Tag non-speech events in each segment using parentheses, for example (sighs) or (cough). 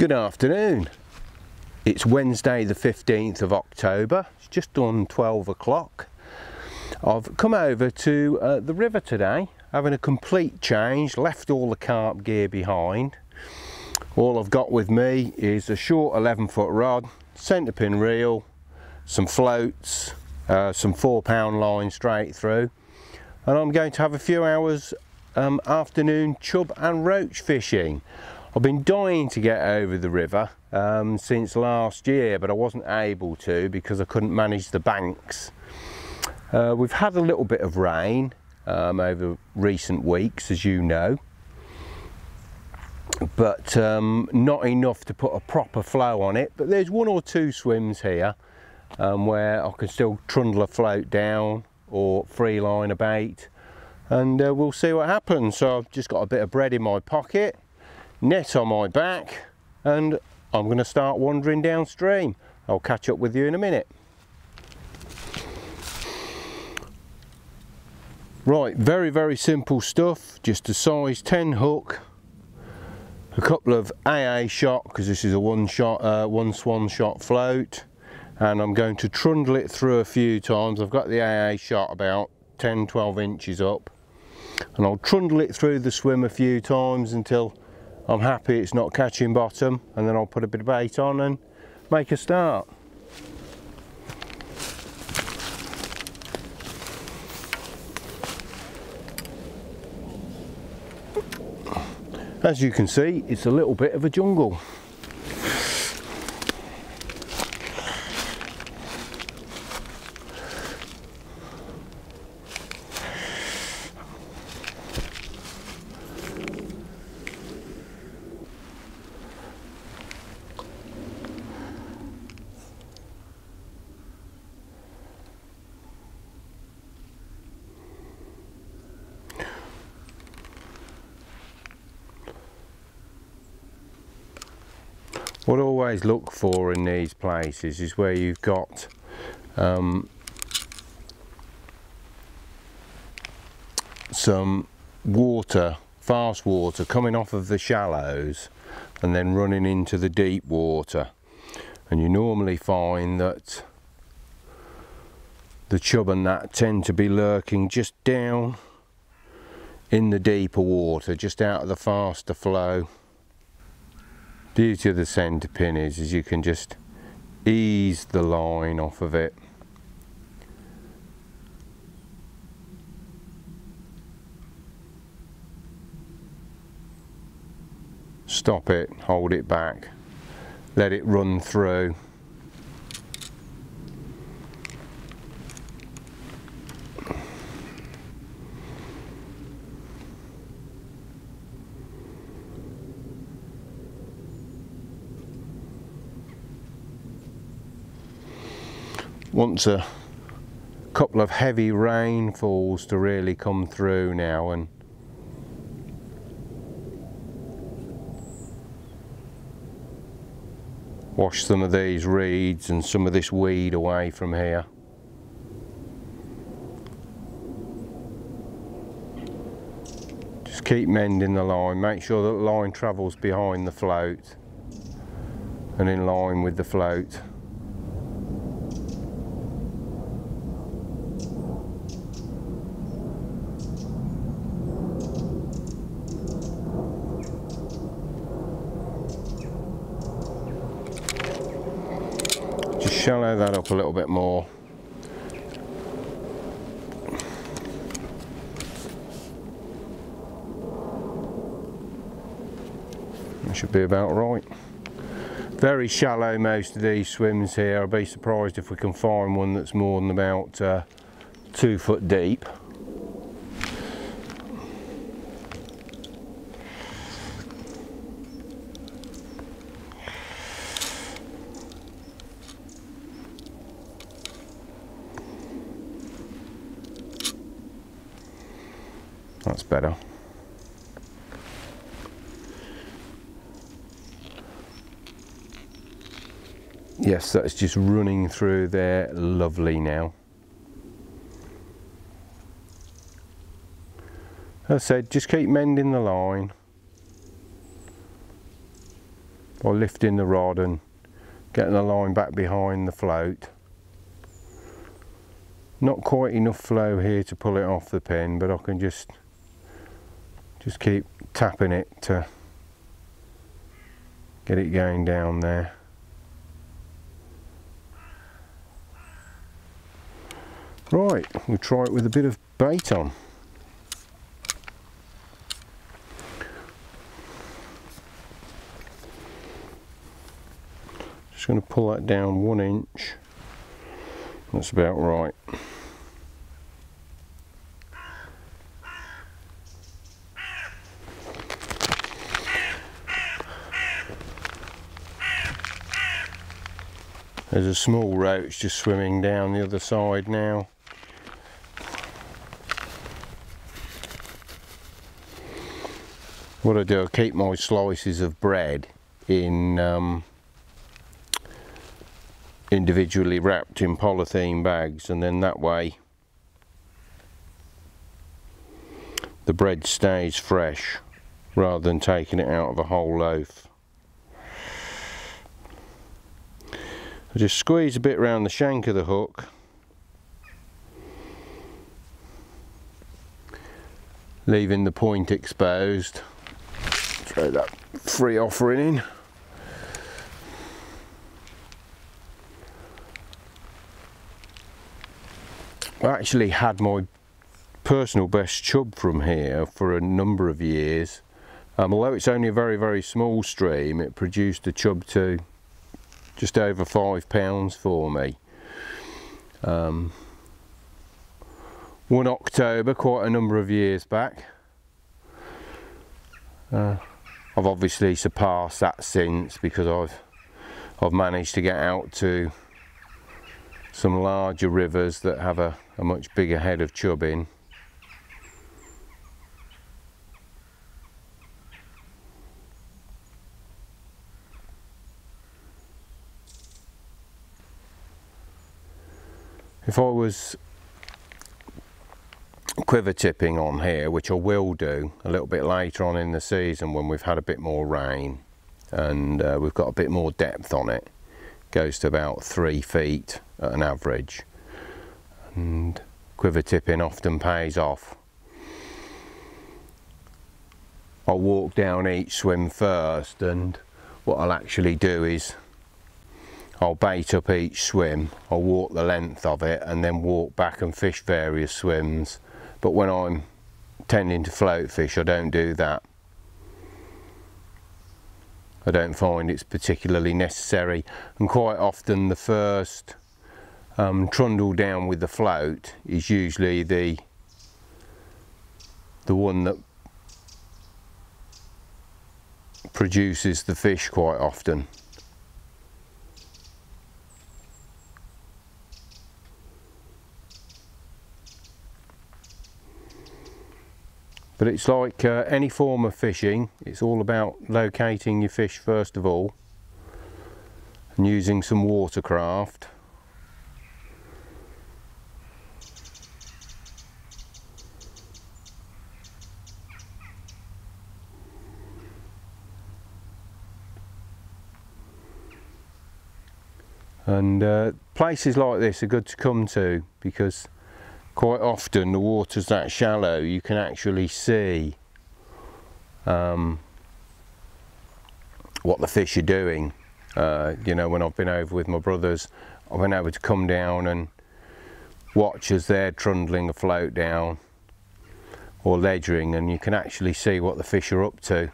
Good afternoon. It's Wednesday the 15th of October. It's just on 12 o'clock. I've come over to uh, the river today, having a complete change, left all the carp gear behind. All I've got with me is a short 11 foot rod, centre pin reel, some floats, uh, some four pound line straight through. And I'm going to have a few hours um, afternoon chub and roach fishing. I've been dying to get over the river um, since last year, but I wasn't able to because I couldn't manage the banks. Uh, we've had a little bit of rain um, over recent weeks, as you know, but um, not enough to put a proper flow on it. But there's one or two swims here um, where I can still trundle a float down or free line a bait and uh, we'll see what happens. So I've just got a bit of bread in my pocket net on my back and I'm going to start wandering downstream. I'll catch up with you in a minute. Right, very, very simple stuff. Just a size 10 hook, a couple of AA shot, because this is a one shot, uh, one swan shot float. And I'm going to trundle it through a few times. I've got the AA shot about 10, 12 inches up. And I'll trundle it through the swim a few times until I'm happy it's not catching bottom and then I'll put a bit of bait on and make a start. As you can see, it's a little bit of a jungle. What I always look for in these places is where you've got um, some water, fast water coming off of the shallows and then running into the deep water. And you normally find that the chub and that tend to be lurking just down in the deeper water just out of the faster flow beauty of the centre pin is, is you can just ease the line off of it. Stop it, hold it back, let it run through. Wants a couple of heavy rainfalls to really come through now and wash some of these reeds and some of this weed away from here. Just keep mending the line, make sure that the line travels behind the float and in line with the float. That up a little bit more. That should be about right. Very shallow most of these swims here. I'd be surprised if we can find one that's more than about uh, two foot deep. That's better. Yes, that's just running through there lovely now. As I said, just keep mending the line. by lifting the rod and getting the line back behind the float. Not quite enough flow here to pull it off the pin, but I can just just keep tapping it to get it going down there. Right, we'll try it with a bit of bait on. Just going to pull that down one inch. That's about right. There's a small roach just swimming down the other side now. What I do, I keep my slices of bread in um, individually wrapped in polythene bags and then that way the bread stays fresh rather than taking it out of a whole loaf. I just squeeze a bit around the shank of the hook. Leaving the point exposed. Throw that free offering in. I actually had my personal best chub from here for a number of years. Um, although it's only a very very small stream it produced a chub to just over five pounds for me. Um, one October, quite a number of years back. Uh, I've obviously surpassed that since because I've I've managed to get out to some larger rivers that have a, a much bigger head of chub in. If I was quiver tipping on here, which I will do a little bit later on in the season when we've had a bit more rain and uh, we've got a bit more depth on it, goes to about three feet at an average. And quiver tipping often pays off. I'll walk down each swim first and what I'll actually do is I'll bait up each swim, I'll walk the length of it and then walk back and fish various swims. But when I'm tending to float fish, I don't do that. I don't find it's particularly necessary and quite often the first um, trundle down with the float is usually the the one that produces the fish quite often. But it's like uh, any form of fishing, it's all about locating your fish first of all and using some watercraft. And uh, places like this are good to come to because quite often the water's that shallow you can actually see um, what the fish are doing. Uh, you know when I've been over with my brothers I've been able to come down and watch as they're trundling a float down or ledgering and you can actually see what the fish are up to.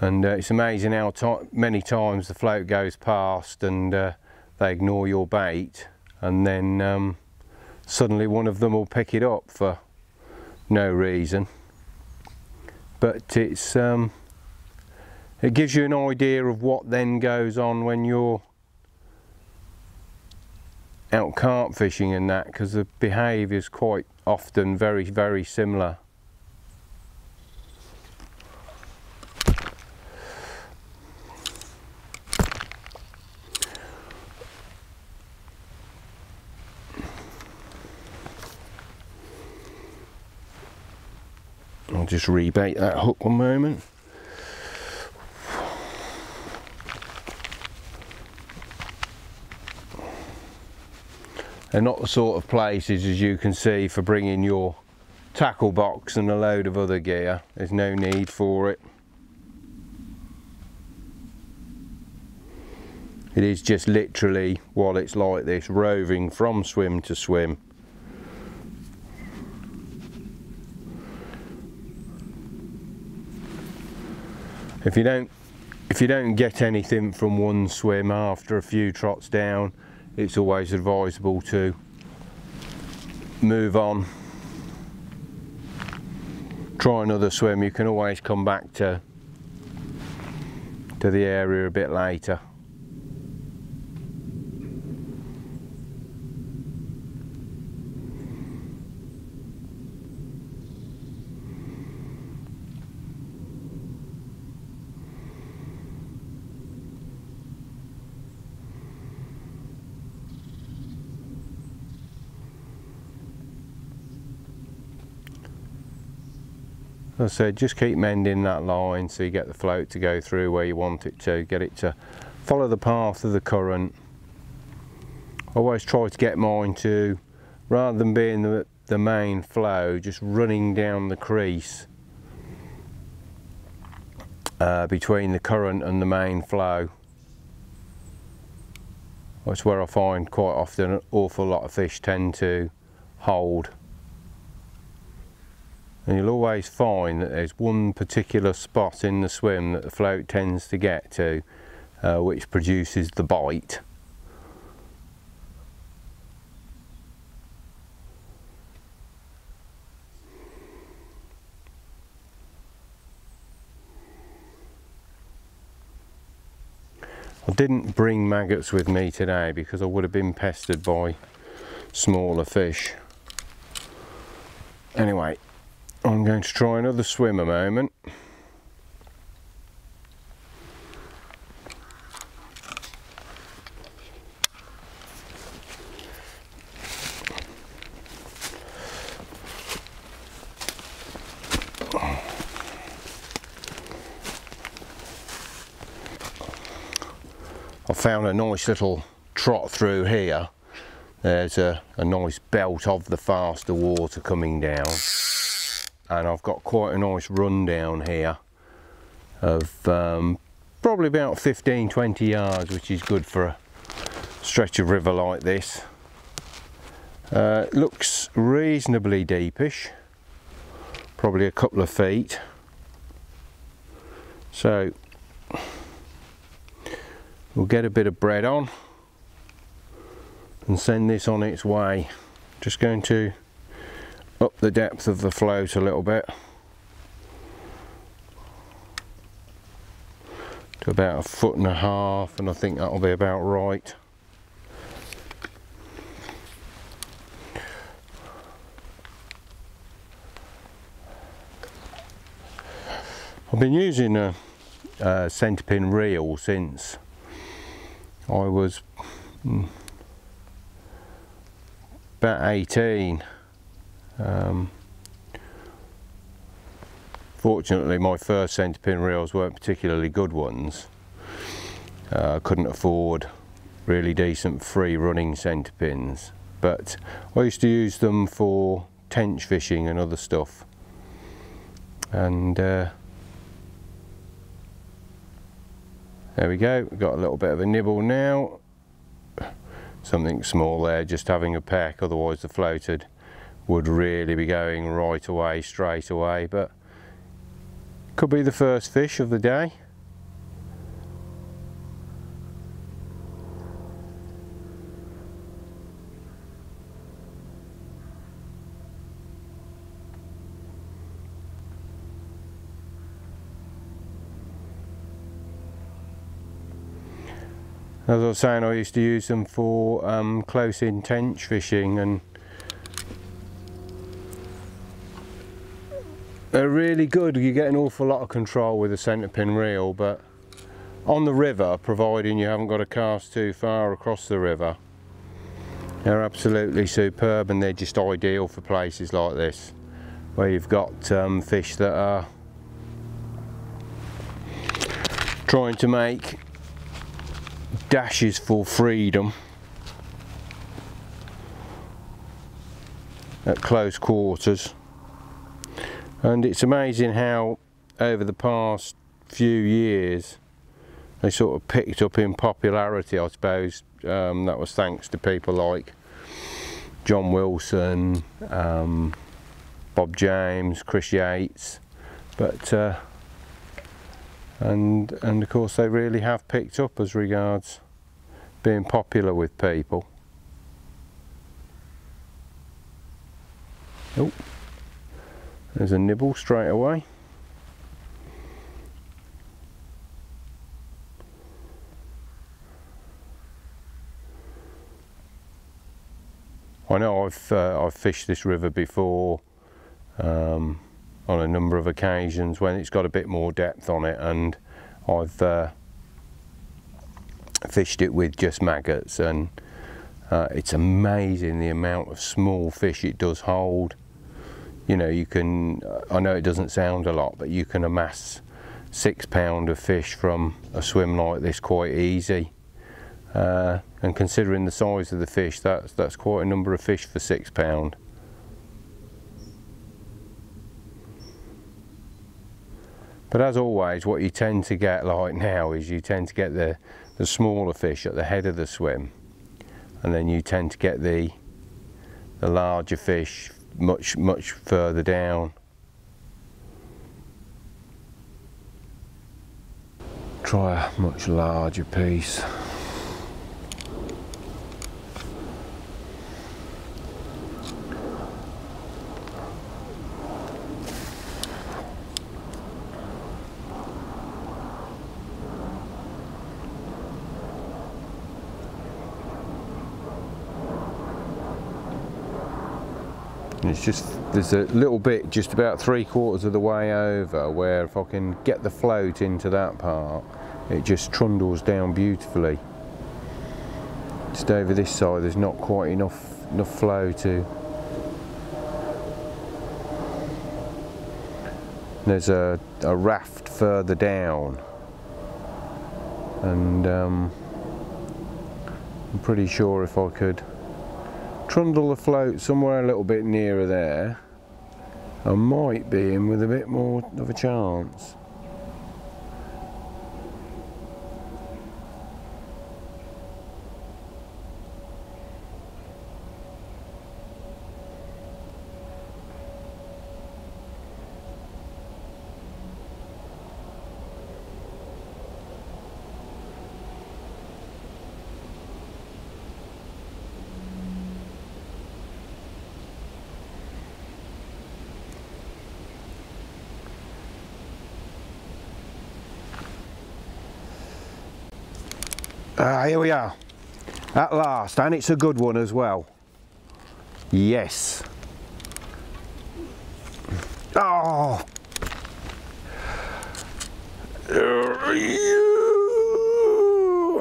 And uh, it's amazing how many times the float goes past and uh, they ignore your bait and then um, suddenly one of them will pick it up for no reason. But it's um, it gives you an idea of what then goes on when you're out carp fishing and that because the behaviour is quite often very very similar just rebait that hook one moment. They're not the sort of places, as you can see, for bringing your tackle box and a load of other gear. There's no need for it. It is just literally, while it's like this, roving from swim to swim. If you don't if you don't get anything from one swim after a few trots down, it's always advisable to move on. Try another swim, you can always come back to to the area a bit later. I said, just keep mending that line so you get the float to go through where you want it to, get it to follow the path of the current. Always try to get mine to, rather than being the, the main flow, just running down the crease uh, between the current and the main flow. That's where I find quite often an awful lot of fish tend to hold and you'll always find that there's one particular spot in the swim that the float tends to get to uh, which produces the bite. I didn't bring maggots with me today because I would have been pestered by smaller fish. Anyway, I'm going to try another swim a moment. I found a nice little trot through here. There's a, a nice belt of the faster water coming down and I've got quite a nice rundown here of um, probably about 15 20 yards which is good for a stretch of river like this. Uh, looks reasonably deepish probably a couple of feet. So we'll get a bit of bread on and send this on its way. Just going to up the depth of the float a little bit. To about a foot and a half and I think that'll be about right. I've been using a, a centre pin reel since I was mm, about 18 um, fortunately my first centre pin reels weren't particularly good ones. Uh, I couldn't afford really decent free running centre pins but I used to use them for tench fishing and other stuff. And uh, there we go, got a little bit of a nibble now. Something small there just having a peck otherwise the floated would really be going right away straight away but could be the first fish of the day. As I was saying, I used to use them for um, close-in tench fishing and They're really good. You get an awful lot of control with a centre pin reel, but on the river, providing you haven't got a cast too far across the river, they're absolutely superb and they're just ideal for places like this, where you've got um, fish that are trying to make dashes for freedom at close quarters and it's amazing how over the past few years they sort of picked up in popularity I suppose. Um, that was thanks to people like John Wilson um, Bob James Chris Yates. But uh, and and of course they really have picked up as regards being popular with people. Oh there's a nibble straight away. I know I've uh, I've fished this river before um, on a number of occasions when it's got a bit more depth on it and I've uh, fished it with just maggots and uh, it's amazing the amount of small fish it does hold you know you can I know it doesn't sound a lot but you can amass six pound of fish from a swim like this quite easy uh, and considering the size of the fish that's that's quite a number of fish for six pound But as always, what you tend to get like now is you tend to get the, the smaller fish at the head of the swim. And then you tend to get the, the larger fish much, much further down. Try a much larger piece. It's just there's a little bit just about three quarters of the way over where if I can get the float into that part it just trundles down beautifully. Just over this side there's not quite enough enough flow to. There's a, a raft further down. And um, I'm pretty sure if I could trundle the float somewhere a little bit nearer there I might be in with a bit more of a chance Ah, here we are. At last, and it's a good one as well. Yes. Oh.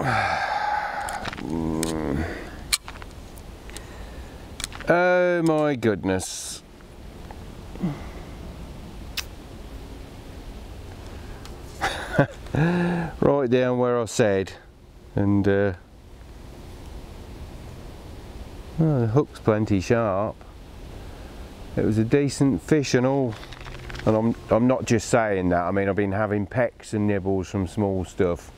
(sighs) Oh my goodness. (laughs) right down where I said and uh, well, the hook's plenty sharp. It was a decent fish and all. And I'm, I'm not just saying that. I mean I've been having pecks and nibbles from small stuff.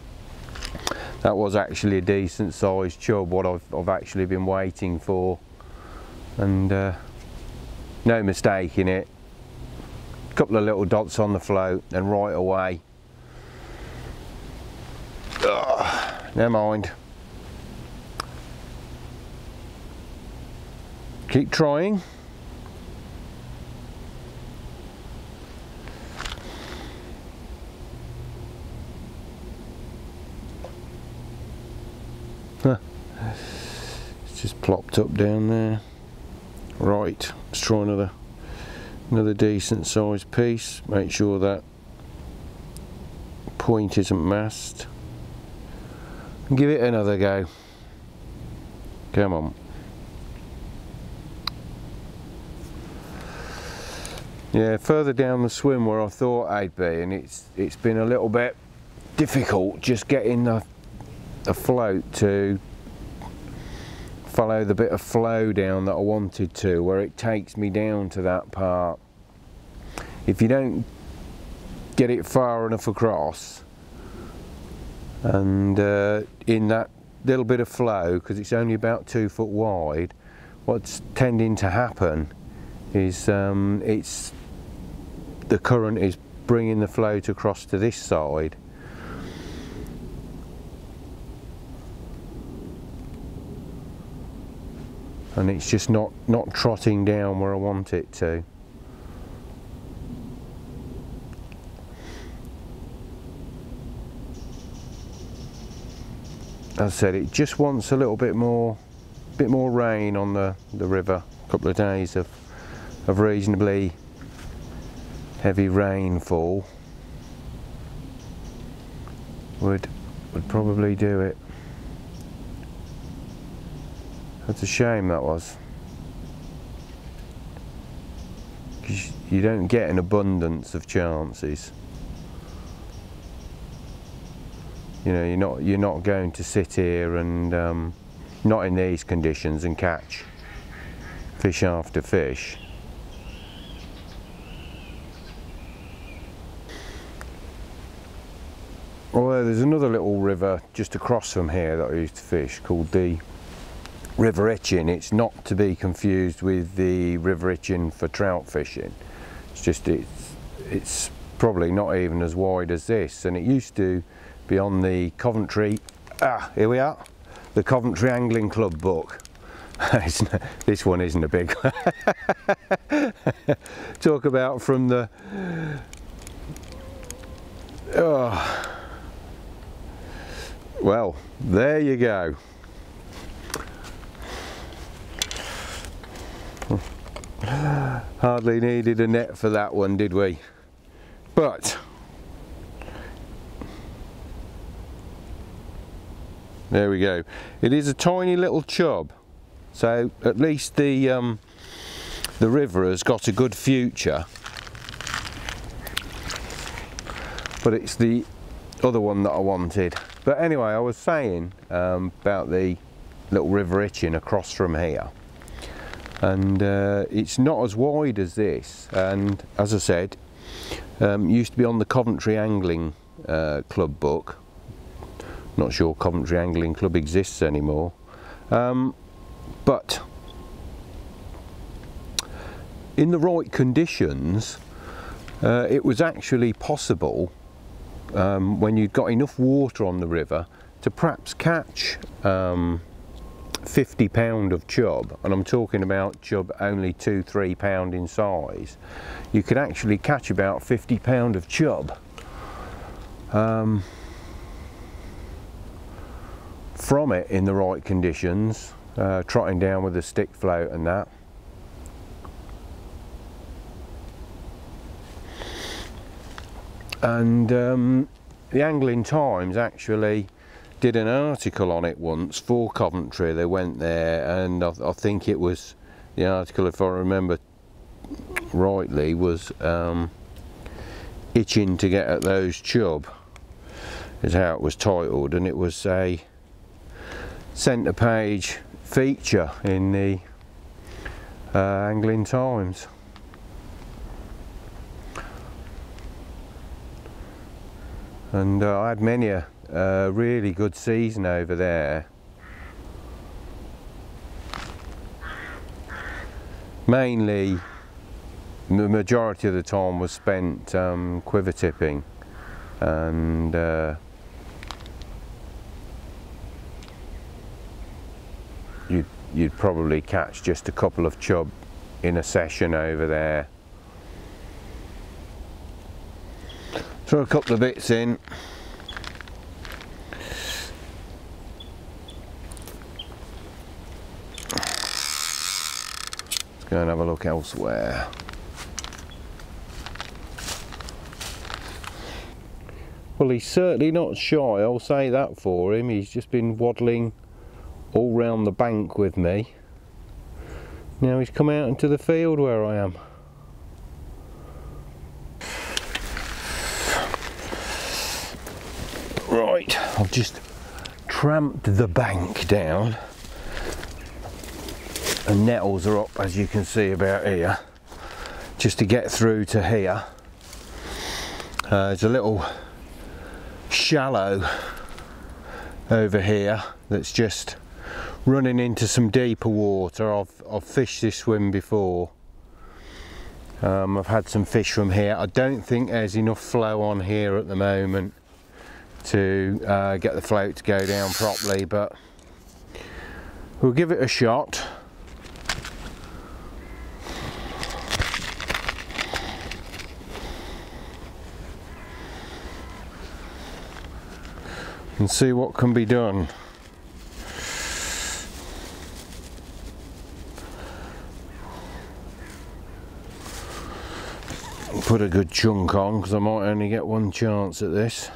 That was actually a decent sized chub what I've, I've actually been waiting for. And uh, no mistake in it. A couple of little dots on the float and right away. Never mind. Keep trying. Huh. It's just plopped up down there. Right, let's try another another decent sized piece. Make sure that point isn't masked give it another go come on yeah further down the swim where I thought I'd be and it's it's been a little bit difficult just getting the, the float to follow the bit of flow down that I wanted to where it takes me down to that part. If you don't get it far enough across and uh, in that little bit of flow because it's only about two foot wide what's tending to happen is um, it's the current is bringing the float across to this side. And it's just not not trotting down where I want it to. As I said it just wants a little bit more bit more rain on the, the river. A couple of days of, of reasonably heavy rainfall would would probably do it. That's a shame that was. You don't get an abundance of chances. You know you're not you're not going to sit here and um, not in these conditions and catch fish after fish although there's another little river just across from here that I used to fish called the River Itchen it's not to be confused with the River Itchen for trout fishing. It's just it's it's probably not even as wide as this and it used to be on the Coventry ah here we are the Coventry Angling Club book. (laughs) This one isn't a big one (laughs) talk about from the oh well there you go (sighs) Hardly needed a net for that one, did we? But there we go. It is a tiny little chub, so at least the um, the river has got a good future. But it's the other one that I wanted. But anyway, I was saying um, about the little river Itchen across from here. And uh, it's not as wide as this. And as I said um, used to be on the Coventry Angling uh, Club book. Not sure Coventry Angling Club exists anymore. Um, but in the right conditions uh, it was actually possible um, when you'd got enough water on the river to perhaps catch um, 50 pound of chub and I'm talking about chub only two three pound in size you could actually catch about 50 pound of chub. Um, from it in the right conditions uh, trotting down with a stick float and that and um, the Angling Times actually did an article on it once for Coventry. They went there, and I, I think it was the article, if I remember rightly, was um, itching to get at those chub. Is how it was titled, and it was a centre page feature in the uh, Angling Times. And uh, I had many a really good season over there. Mainly, the majority of the time was spent um, quiver tipping and uh, you'd, you'd probably catch just a couple of chub in a session over there. Throw a couple of bits in. Let's go and have a look elsewhere. Well, he's certainly not shy, I'll say that for him. He's just been waddling all round the bank with me. Now he's come out into the field where I am. Right, I've just tramped the bank down. And nettles are up as you can see about here. Just to get through to here uh, there's a little shallow over here that's just running into some deeper water. I've, I've fished this swim before. Um, I've had some fish from here. I don't think there's enough flow on here at the moment to uh, get the float to go down properly but we'll give it a shot and see what can be done. Put a good chunk on because I might only get one chance at this.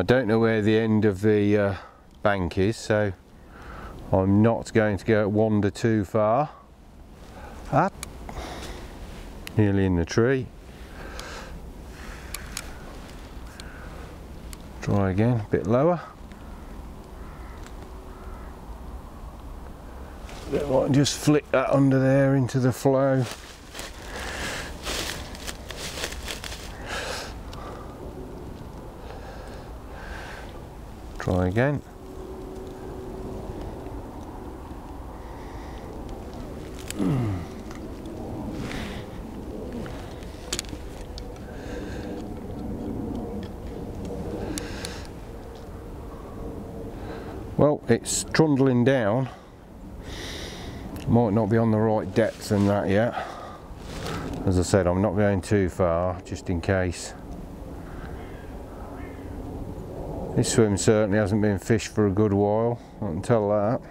I don't know where the end of the uh, bank is so I'm not going to go wander too far. Ah, nearly in the tree. Try again, a bit lower. Just flick that under there into the flow. Try again. Well, it's trundling down. Might not be on the right depth in that yet. As I said, I'm not going too far, just in case. This swim certainly hasn't been fished for a good while, I can tell that.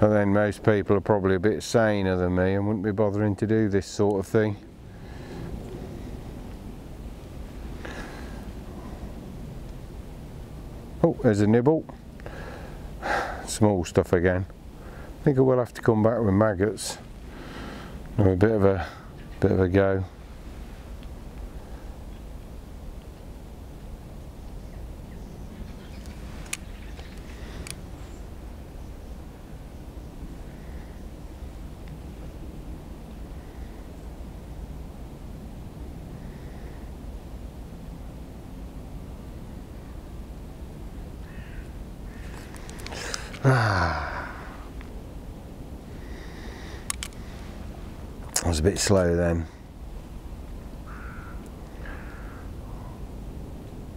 And then most people are probably a bit saner than me and wouldn't be bothering to do this sort of thing. There's a nibble. Small stuff again. I think I will have to come back with maggots. a bit of a bit of a go. (sighs) I was a bit slow then.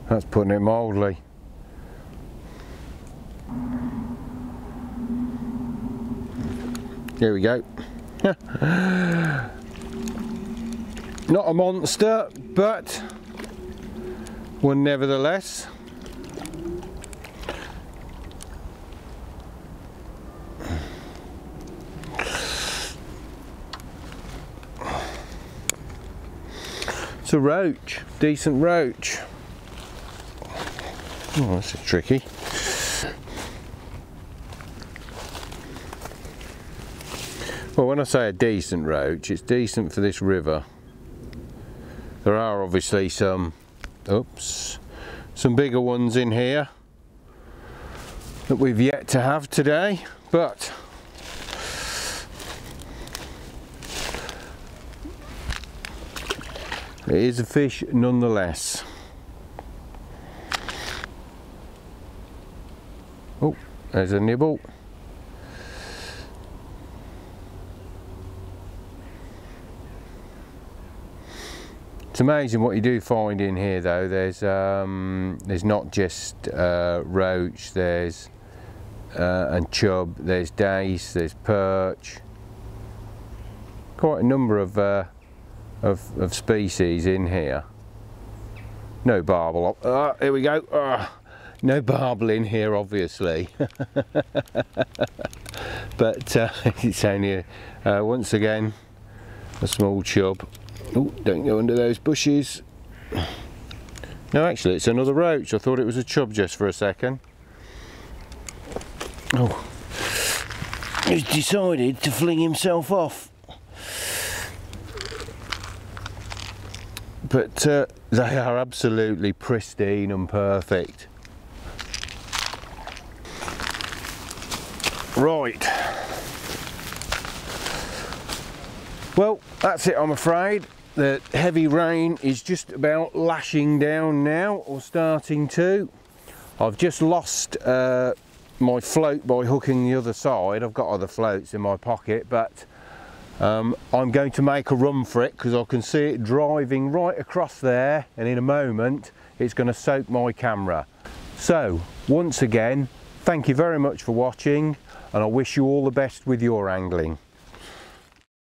That's putting it mildly. Here we go. (laughs) Not a monster, but one nevertheless. A roach, decent roach. Oh, that's tricky. Well, when I say a decent roach, it's decent for this river. There are obviously some, oops, some bigger ones in here that we've yet to have today, but It is a fish nonetheless. Oh, there's a nibble. It's amazing what you do find in here though. There's um, there's not just uh, roach, there's uh, and chub, there's dace, there's perch. Quite a number of uh, of, of species in here. No barbel. Ah, here we go. Ah, no barbel in here, obviously. (laughs) but uh, (laughs) it's only, uh, once again, a small chub. Don't go under those bushes. No, actually, it's another roach. I thought it was a chub just for a second. Oh, he's decided to fling himself off. But uh, they are absolutely pristine and perfect. Right. Well, that's it I'm afraid. The heavy rain is just about lashing down now, or starting to. I've just lost uh, my float by hooking the other side. I've got other floats in my pocket, but um, I'm going to make a run for it because I can see it driving right across there and in a moment it's going to soak my camera. So once again, thank you very much for watching and I wish you all the best with your angling.